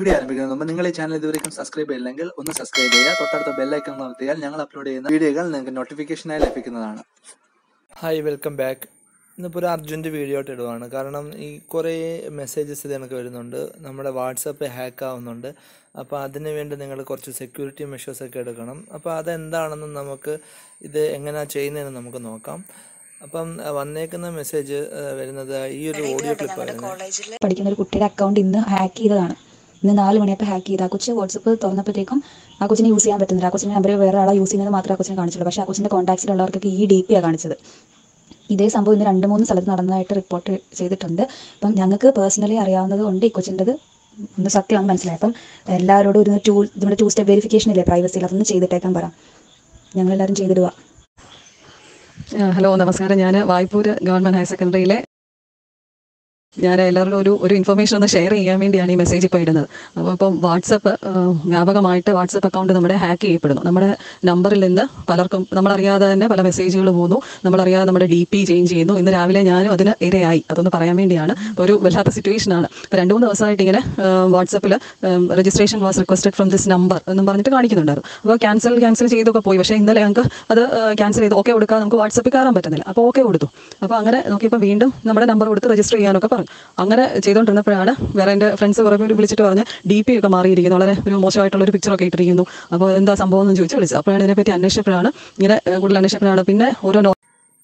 Video ആരംഭിക്കുന്നത് മുമ്പ് നിങ്ങൾ ഈ ചാനൽ ഇതുവരെയും സബ്സ്ക്രൈബ് ചെയ്യില്ലെങ്കിൽ ഒന്ന് സബ്സ്ക്രൈബ് ചെയ്യുക. തൊട്ടടുത്ത ബെല്ലൈക്കൺ നടത്തിയാൽ ഞങ്ങൾ അപ്ലോഡ് ചെയ്യുന്ന വീഡിയോകൾ നിങ്ങൾക്ക് നോട്ടിഫിക്കേഷനായി ലഭിക്കുന്നതാണ്. ഹായ് വെൽക്കം ബാക്ക് ഇന്നിപ്പോൾ ഒരു അർജന്റ് വീഡിയോ ആയിട്ട് ഇടുവാണ്. കാരണം ഈ കുറേ മെസ്സേജസ് ഇത് എനിക്ക് വരുന്നുണ്ട്. നമ്മുടെ വാട്സപ്പ് ഹാക്ക് ആവുന്നുണ്ട്. അപ്പോൾ അതിന് വേണ്ടി നിങ്ങൾ കുറച്ച് സെക്യൂരിറ്റി മെഷേഴ്സ് ഒക്കെ എടുക്കണം. അപ്പോൾ അതെന്താണെന്ന് നമുക്ക് ഇത് എങ്ങനെയാണ് ചെയ്യുന്നതെന്ന് നമുക്ക് നോക്കാം. അപ്പം വന്നേക്കുന്ന മെസ്സേജ് വരുന്നത് ഈ ഒരു ഓഡിയോ ക്ലിപ്പ് വരുന്നത് പഠിക്കുന്ന ഒരു കുട്ടിയുടെ അക്കൗണ്ട് ഇന്ന് ഹാക്ക് ചെയ്തതാണ്. ഇന്ന് നാല് മണിയപ്പോൾ ഹാക്ക് ചെയ്ത് ആ കൊച്ച് വാട്സപ്പ് തുറന്നപ്പോഴത്തേക്കും ആ കൊച്ചിനെ യൂസ് ചെയ്യാൻ പറ്റുന്നില്ല. ആ കൊച്ചിന് നമ്പർ വേറെ ആളെ യൂസ് ചെയ്യുന്നത് മാത്രമേ ആ കൊച്ചിനെ കാണിച്ചുള്ളൂ. പക്ഷേ ആ കൊച്ചിന്റെ കോൺടാക്ട്സിലുള്ളവർക്കൊക്കെ ഈ ഡി പി ആണ് കാണിച്ചത്. ഇതേ സംഭവം ഇന്ന് രണ്ട് മൂന്ന് സ്ഥലത്ത് നടന്നതായിട്ട് റിപ്പോർട്ട് ചെയ്തിട്ടുണ്ട്. അപ്പം ഞങ്ങൾക്ക് പേഴ്സണലി അറിയാവുന്നത് കൊണ്ട് ഈ കൊച്ചിന്റെത് ഒന്ന് സത്യമാണെന്ന് മനസ്സിലായി. അപ്പം എല്ലാവരോടും ഒരു ടൂ നമ്മുടെ ടൂ സ്റ്റെപ്പ് വെരിഫിക്കേഷൻ ഇല്ലേ പ്രൈവസിയിൽ അതൊന്ന് ചെയ്തിട്ടേക്കാൻ പറ. ഞങ്ങളെല്ലാവരും ചെയ്തിടുക. ഹലോ നമസ്കാരം. ഞാൻ വായ്പൂര് ഗവൺമെന്റ് ഹയർ സെക്കൻഡറിയിലെ ഞാൻ എല്ലാവർക്കും ഒരു ഒരു ഇൻഫർമേഷൻ ഒന്ന് ഷെയർ ചെയ്യാൻ വേണ്ടിയാണ് ഈ മെസ്സേജ് ഇപ്പോൾ ഇടുന്നത്. അപ്പോൾ ഇപ്പം വാട്സപ്പ് വ്യാപകമായിട്ട് വാട്സപ്പ് അക്കൗണ്ട് നമ്മുടെ ഹാക്ക് ചെയ്യപ്പെടുന്നു. നമ്മുടെ നമ്പറിൽ നിന്ന് പലർക്കും നമ്മളറിയാതെ തന്നെ പല മെസ്സേജുകൾ പോകുന്നു. നമ്മളറിയാതെ നമ്മുടെ ഡി പി ചേഞ്ച് ചെയ്യുന്നു. ഇന്ന് രാവിലെ ഞാനും അതിന് ഇരയായി. അതൊന്ന് പറയാൻ വേണ്ടിയാണ്. ഒരു വല്ലാത്ത സിറ്റുവേഷൻ ആണ്. ഇപ്പോൾ രണ്ട് മൂന്ന് ദിവസമായിട്ട് ഇങ്ങനെ വാട്സപ്പിൽ registration was requested from this number എന്നും പറഞ്ഞിട്ട് കാണിക്കുന്നുണ്ടായിരുന്നു. അപ്പോൾ ക്യാൻസൽ ക്യാൻസൽ ചെയ്തൊക്കെ പോയി. പക്ഷേ ഇന്നലെ ഞങ്ങൾക്ക് അത് ക്യാൻസൽ ചെയ്ത് ഓക്കെ കൊടുക്കാൻ നമുക്ക് വാട്സപ്പിൽ കയറാൻ പറ്റുന്നില്ല. അപ്പോൾ ഓക്കെ കൊടുത്തു. അപ്പോൾ അങ്ങനെ നോക്കിയപ്പോൾ വീണ്ടും നമ്മുടെ നമ്പർ കൊടുത്ത് രജിസ്റ്റർ ചെയ്യാനൊക്കെ പറഞ്ഞു അങ്ങനെ ചെയ്തുകൊണ്ടിരുന്നപ്പോഴാണ് വേറെ എന്റെ ഫ്രണ്ട്സ് കുറേ പേര് വിളിച്ചിട്ട് പറഞ്ഞ് ഡി പി ഒക്കെ മാറിയിരിക്കുന്നു. വളരെ ഒരു മോശമായിട്ടുള്ള ഒരു പിക്ചറൊക്കെ ഇട്ടിരിക്കുന്നു. അപ്പോൾ എന്താ സംഭവം എന്ന് ചോദിച്ചു വിളിച്ചു അപ്പോഴാണ് ഇതിനെപ്പറ്റി അന്വേഷിച്ചപ്പോഴാണ് ഇങ്ങനെ കൂടുതൽ അന്വേഷിച്ചപ്പോഴാണ് പിന്നെ ഓരോ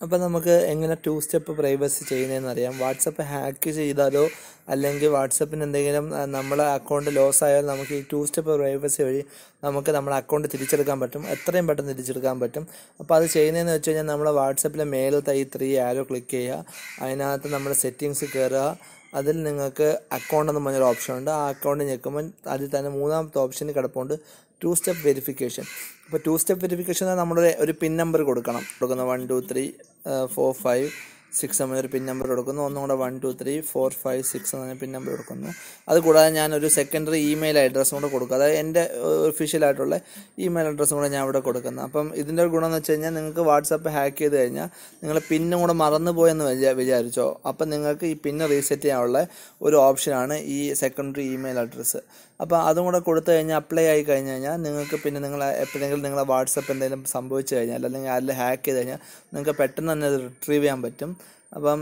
അപ്പോൾ നമുക്ക് എങ്ങനെ ടു സ്റ്റെപ്പ് പ്രൈവസി ചെയ്യുന്നതെന്ന് അറിയാം. വാട്സപ്പ് ഹാക്ക് ചെയ്താലോ അല്ലെങ്കിൽ വാട്സപ്പിന് എന്തെങ്കിലും നമ്മളെ അക്കൗണ്ട് ലോസ് ആയാൽ നമുക്ക് ഈ ടു സ്റ്റെപ്പ് പ്രൈവസി വഴി നമുക്ക് നമ്മുടെ അക്കൗണ്ട് തിരിച്ചെടുക്കാൻ പറ്റും. എത്രയും പെട്ടെന്ന് തിരിച്ചെടുക്കാൻ പറ്റും. അപ്പോൾ അത് ചെയ്യുന്നതെന്ന് വെച്ച് കഴിഞ്ഞാൽ നമ്മളെ വാട്സപ്പിലെ മേലത്തെ ഈ ത്രീ ആരോ ക്ലിക്ക് ചെയ്യുക. അതിനകത്ത് നമ്മുടെ സെറ്റിങ്സ് കയറുക അതിൽ നിങ്ങൾക്ക് അക്കൗണ്ട് എന്ന് പറഞ്ഞൊരു ഓപ്ഷൻ ഉണ്ട്. ആ അക്കൗണ്ട് ഞെക്കുമ്പോൾ അതിൽ തന്നെ മൂന്നാമത്തെ ഓപ്ഷന് കിടപ്പുണ്ട്. ടു സ്റ്റെപ്പ് വെരിഫിക്കേഷൻ അപ്പോൾ ടു സ്റ്റെപ്പ് വെരിഫിക്കേഷൻ നമ്മുടെ ഒരു പിൻ നമ്പർ കൊടുക്കണം. കൊടുക്കുന്ന one two three four five six എന്നൊരു പിൻ നമ്പർ കൊടുക്കുന്നു. ഒന്നും കൂടെ one two three four five six എന്ന പിൻ നമ്പർ കൊടുക്കുന്നു. അത് കൂടാതെ ഞാനൊരു സെക്കൻഡറി ഇമെയിൽ അഡ്രസ്സും കൂടെ കൊടുക്കും. അതായത് എന്റെ ഒഫീഷ്യലായിട്ടുള്ള ഇമെയിൽ അഡ്രസ്സും കൂടെ ഞാൻ ഇവിടെ കൊടുക്കുന്നു. അപ്പം ഇതിന്റെ ഒരു ഗുണം എന്ന് വെച്ച് കഴിഞ്ഞാൽ നിങ്ങൾക്ക് വാട്സപ്പ് ഹാക്ക് ചെയ്ത് കഴിഞ്ഞാൽ നിങ്ങൾ പിന്നും കൂടെ മറന്നു പോയെന്ന് വിചാ- വിചാരിച്ചോ? അപ്പം നിങ്ങൾക്ക് ഈ പിന്നെ റീസെറ്റ് ചെയ്യാനുള്ള ഒരു ഓപ്ഷനാണ് ഈ സെക്കൻഡറി ഇമെയിൽ അഡ്രസ്സ് അപ്പോൾ അതും കൂടെ കൊടുത്തു കഴിഞ്ഞാൽ അപ്ലൈ ആയി കഴിഞ്ഞ് കഴിഞ്ഞാൽ നിങ്ങൾക്ക് പിന്നെ നിങ്ങൾ എപ്പോഴെങ്കിലും നിങ്ങളെ വാട്സപ്പ് എന്തെങ്കിലും സംഭവിച്ചു കഴിഞ്ഞാൽ അല്ലെങ്കിൽ ആരെങ്കിലും ഹാക്ക് ചെയ്ത് കഴിഞ്ഞാൽ നിങ്ങൾക്ക് പെട്ടെന്ന് തന്നെ അത് റിട്രീവ് ചെയ്യാൻ പറ്റും. അപ്പം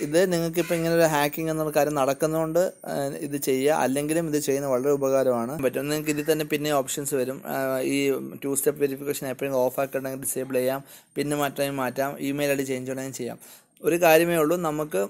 ഇത് നിങ്ങൾക്ക് ഇപ്പം ഇങ്ങനെ ഒരു ഹാക്കിംഗ് എന്നുള്ള കാര്യം നടക്കുന്നതുകൊണ്ട് ഇത് ചെയ്യുക. അല്ലെങ്കിലും ഇത് ചെയ്യുന്ന വളരെ ഉപകാരമാണ്. പറ്റും. നിങ്ങൾക്ക് ഇതിൽ തന്നെ പിന്നെ ഓപ്ഷൻസ് വരും. ഈ ടു സ്റ്റെപ്പ് വെരിഫിക്കേഷൻ എപ്പോഴും ഓഫ് ആക്കണമെങ്കിൽ ഡിസേബിൾ ചെയ്യാം. പിന്നെ മാറ്റാൻ മാറ്റാം. ഇമെയിൽ ഐ ഡി ചേഞ്ച് ചെയ്യാം. ഒരു കാര്യമേ ഉള്ളൂ. നമുക്ക്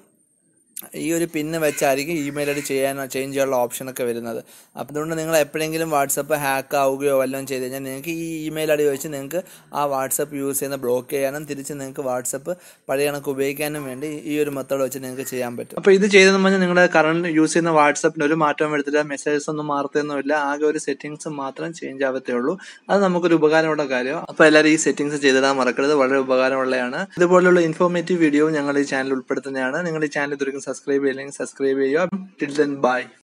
ഈ ഒരു പിന്ന് വെച്ചായിരിക്കും ഇമെയിൽ ഐ ഡി ചെയ്യാനോ ചേഞ്ച് ചെയ്യാനുള്ള ഓപ്ഷനൊക്കെ വരുന്നത്. അപ്പം അതുകൊണ്ട് നിങ്ങൾ എപ്പോഴെങ്കിലും വാട്സപ്പ് ഹാക്ക് ആവുകയോ വല്ലതും ചെയ്ത് കഴിഞ്ഞാൽ നിങ്ങൾക്ക് ഈ ഇമെയിൽ ഐ ഡി വെച്ച് നിങ്ങൾക്ക് ആ വാട്സപ്പ് യൂസ് ചെയ്യുന്ന ബ്ലോക്ക് ചെയ്യാനും തിരിച്ച് നിങ്ങൾക്ക് വാട്സപ്പ് പഴയ കണക്ക് ഉപയോഗിക്കാനും വേണ്ടി ഈ ഒരു മെത്തേഡ് വെച്ച് നിങ്ങൾക്ക് ചെയ്യാൻ പറ്റും. അപ്പോൾ ഇത് ചെയ്തെന്ന് പറഞ്ഞാൽ നിങ്ങളുടെ കറണ്ട് യൂസ് ചെയ്യുന്ന വാട്സപ്പിന് ഒരു മാറ്റം വരുത്തില്ല മെസ്സേജസ് ഒന്നും മാറത്തൊന്നുമില്ല ആകെ ഒരു സെറ്റിങ്സ് മാത്രം ചേഞ്ച് ആവത്തേ ഉള്ളൂ അത് നമുക്കൊരു ഉപകാരമുള്ള കാര്യമാണ് അപ്പോൾ എല്ലാവരും ഈ സെറ്റിങ്സ് ചെയ്തിടാൻ മറക്കരുത് വളരെ ഉപകാരമുള്ളതാണ്. ഇതുപോലുള്ള ഇൻഫോർമേറ്റീവ് വീഡിയോ ഞങ്ങൾ ഈ ചാനൽ ഉൾപ്പെടുത്തുന്നതാണ്. നിങ്ങൾ ഈ ചാനൽ ഇതുവരെയും സബ്സ്ക്രൈബ് ചെയ്യില്ലെങ്കിൽ സബ്സ്ക്രൈബ് ചെയ്യുക ടിൽ ദെൻ ബൈ